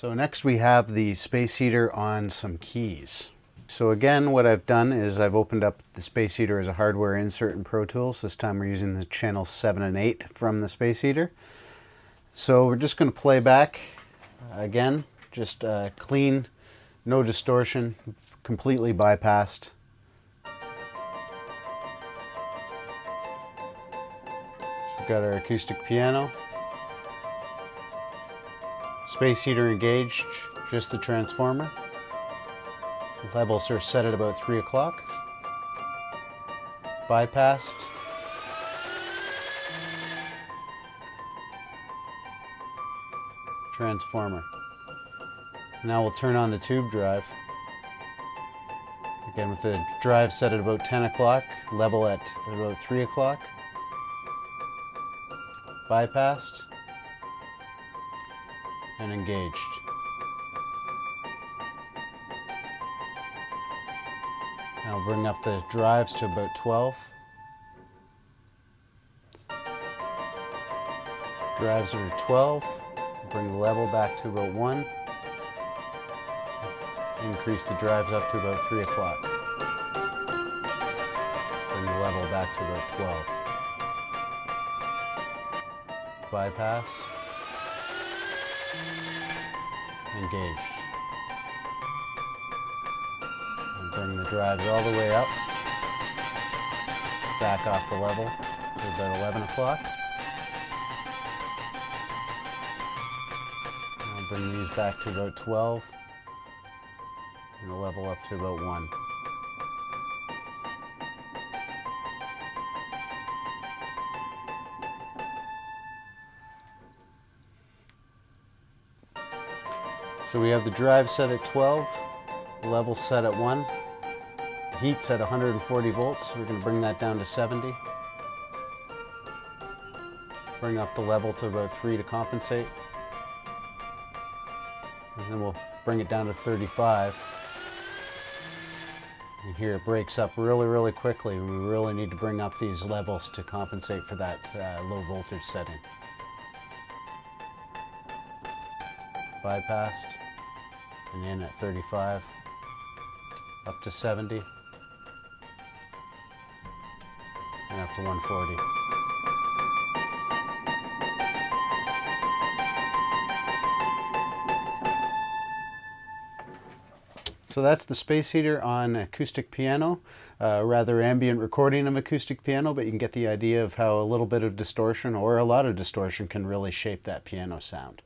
So next we have the space heater on some keys. So again, what I've done is I've opened up the space heater as a hardware insert in Pro Tools. This time we're using the channel 7 and 8 from the space heater. So we're just going to play back again, just uh, clean, no distortion, completely bypassed. We've got our acoustic piano. Space heater engaged, just the transformer. Levels are set at about 3 o'clock. Bypassed. Transformer. Now we'll turn on the tube drive. Again with the drive set at about 10 o'clock, level at about 3 o'clock. Bypassed and engaged. I'll bring up the drives to about 12. Drives are 12. Bring the level back to about 1. Increase the drives up to about 3 o'clock. Bring the level back to about 12. Bypass engaged. And bring the drives all the way up, back off the level to about 11 o'clock. I'll bring these back to about 12 and level up to about 1. So we have the drive set at 12, level set at 1, heat's at 140 volts, we're going to bring that down to 70. Bring up the level to about 3 to compensate. And then we'll bring it down to 35. And here it breaks up really, really quickly. We really need to bring up these levels to compensate for that uh, low voltage setting. Bypassed and in at 35 up to 70 and up to 140. So that's the space heater on acoustic piano, uh, rather ambient recording of acoustic piano, but you can get the idea of how a little bit of distortion or a lot of distortion can really shape that piano sound.